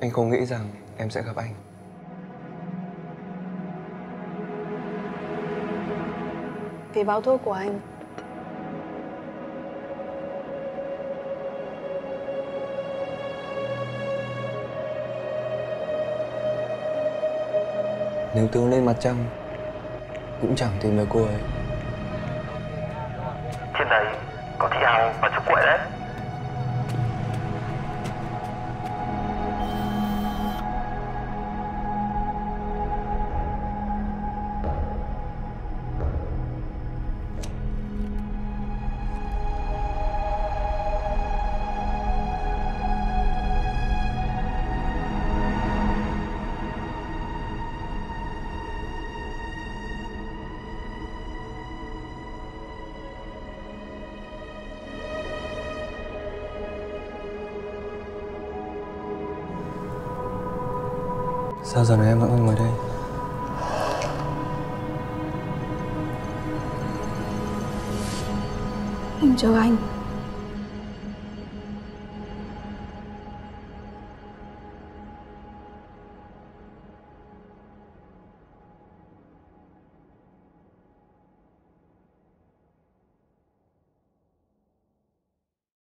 Anh không nghĩ rằng em sẽ gặp anh. Vì báo thuốc của anh. Nếu tướng lên mặt trăng Cũng chẳng tìm được cô ấy. Trên đấy có thị hằng và chú quậy đấy Sao giờ này em vẫn còn ngồi đây? Em chờ anh.